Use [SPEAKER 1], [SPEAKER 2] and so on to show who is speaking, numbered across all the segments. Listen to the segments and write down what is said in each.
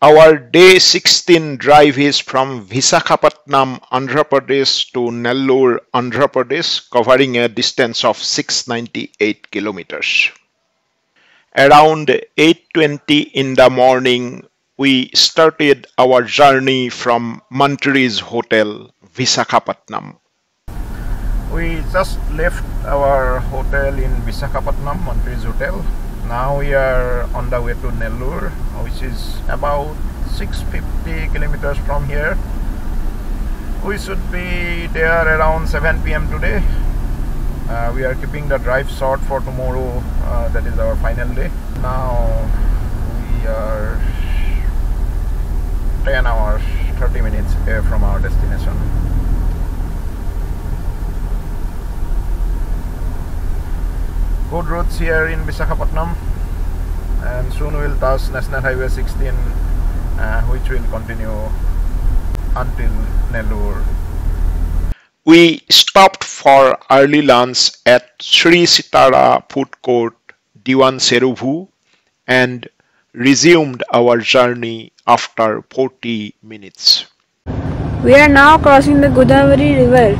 [SPEAKER 1] Our day 16 drive is from Visakhapatnam, Andhra Pradesh to Nellore, Andhra Pradesh, covering a distance of 698 kilometers. Around 8.20 in the morning, we started our journey from Mantris Hotel, Visakhapatnam.
[SPEAKER 2] We just left our hotel in Visakhapatnam, Mantris Hotel. Now we are on the way to Nellore, which is about 650 kilometers from here. We should be there around 7 pm today. Uh, we are keeping the drive short for tomorrow, uh, that is our final day. Now we are 10 hours 30 minutes away from our destination. Good roads here in Visakhapatnam and soon we'll pass National Highway 16 uh, which will continue until Nellore.
[SPEAKER 1] We stopped for early lunch at Sri Sitara Food Court, Diwan Seruvu and resumed our journey after 40 minutes.
[SPEAKER 3] We are now crossing the Godavari river.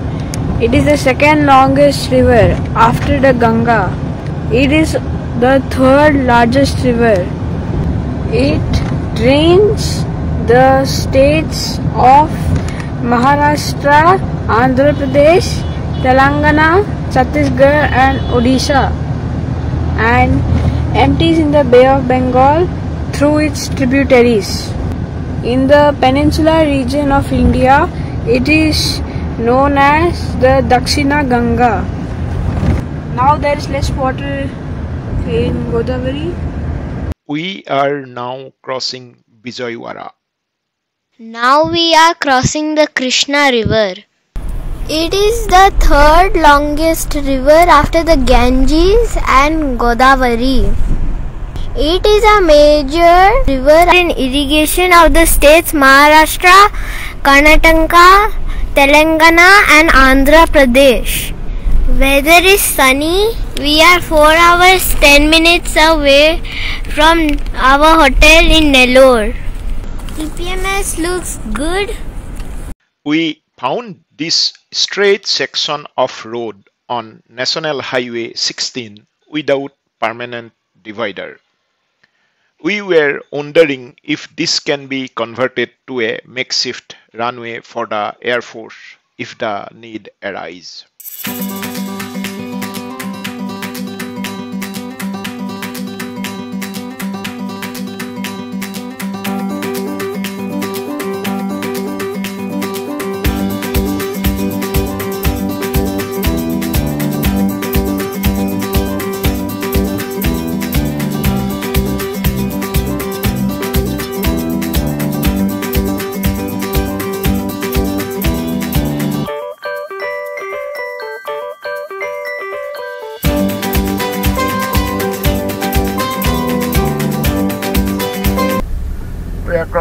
[SPEAKER 3] It is the second longest river after the Ganga. It is the third largest river. It drains the states of Maharashtra, Andhra Pradesh, Telangana, Chhattisgarh and Odisha and empties in the Bay of Bengal through its tributaries. In the peninsular region of India, it is known as the Dakshina Ganga. Now there is less water in Godavari.
[SPEAKER 1] We are now crossing Vijayawada.
[SPEAKER 4] Now we are crossing the Krishna river. It is the third longest river after the Ganges and Godavari. It is a major river in irrigation of the states Maharashtra, Karnataka, Telangana and Andhra Pradesh. Weather is sunny. We are 4 hours 10 minutes away from our hotel in Nellore. TPMS looks good.
[SPEAKER 1] We found this straight section of road on National Highway 16 without permanent divider. We were wondering if this can be converted to a makeshift runway for the Air Force if the need arise.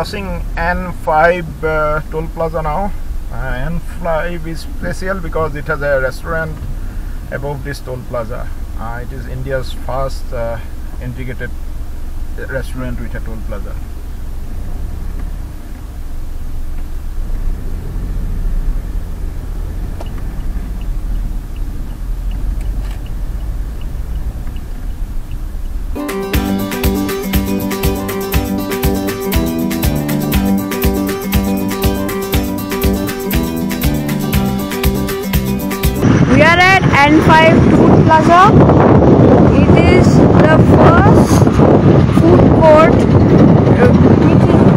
[SPEAKER 2] Crossing N5 uh, toll plaza now. Uh, N5 is special because it has a restaurant above this toll plaza. Uh, it is India's first uh, integrated restaurant with a toll plaza.
[SPEAKER 3] N5 Food Plaza. It is the first food court uh, which is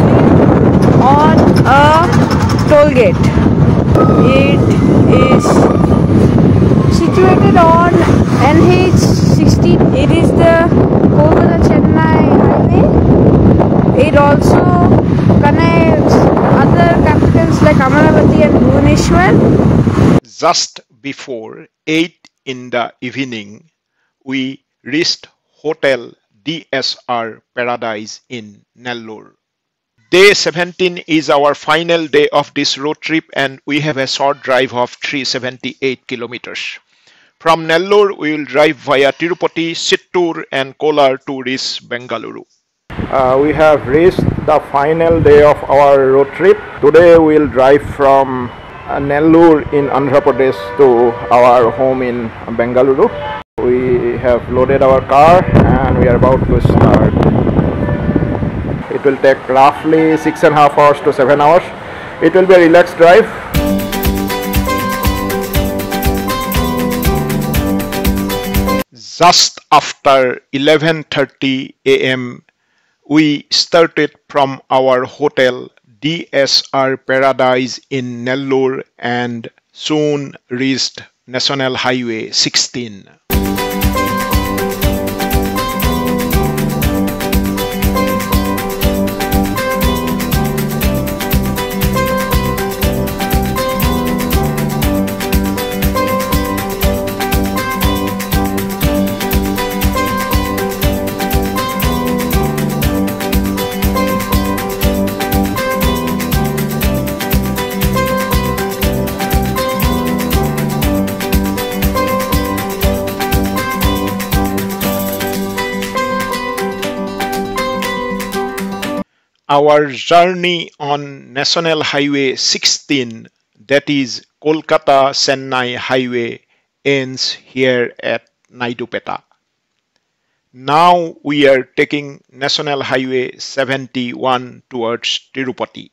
[SPEAKER 3] on a toll gate. It is situated on NH16. It is the Kolkata Chennai highway. It also connects other capitals like Amaravati and Bhubaneswar.
[SPEAKER 1] Just before 8 in the evening, we reached Hotel DSR Paradise in Nellore. Day 17 is our final day of this road trip and we have a short drive of 378 kilometers. From Nellore, we will drive via Tirupati, Chittoor and Kolar to reach Bengaluru.
[SPEAKER 2] Uh, we have reached the final day of our road trip. Today we'll drive from Uh, Nellore in Andhra Pradesh to our home in Bengaluru. We have loaded our car and we are about to start. It will take roughly six and a half hours to seven hours. It will be a relaxed drive.
[SPEAKER 1] Just after 11:30 a.m. we started from our hotel DSR Paradise in Nellore and soon reached National Highway 16. Our journey on National Highway 16, that is Kolkata Chennai Highway, ends here at Naidupeta. Now we are taking National Highway 71 towards Tirupati.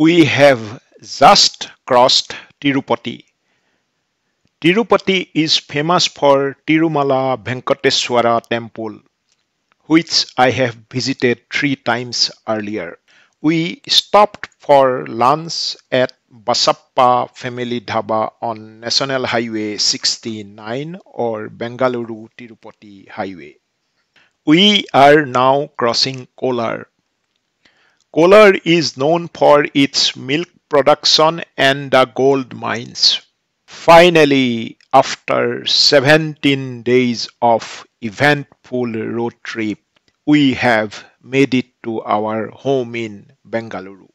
[SPEAKER 1] We have just crossed Tirupati. Tirupati is famous for Tirumala Venkateswara temple, which I have visited three times earlier. We stopped for lunch at Basappa Family Dhaba on National Highway 69 or Bengaluru Tirupati Highway. We are now crossing Kolar Kolar is known for its milk production and the gold mines. Finally, after 17 days of eventful road trip, we have made it to our home in Bengaluru.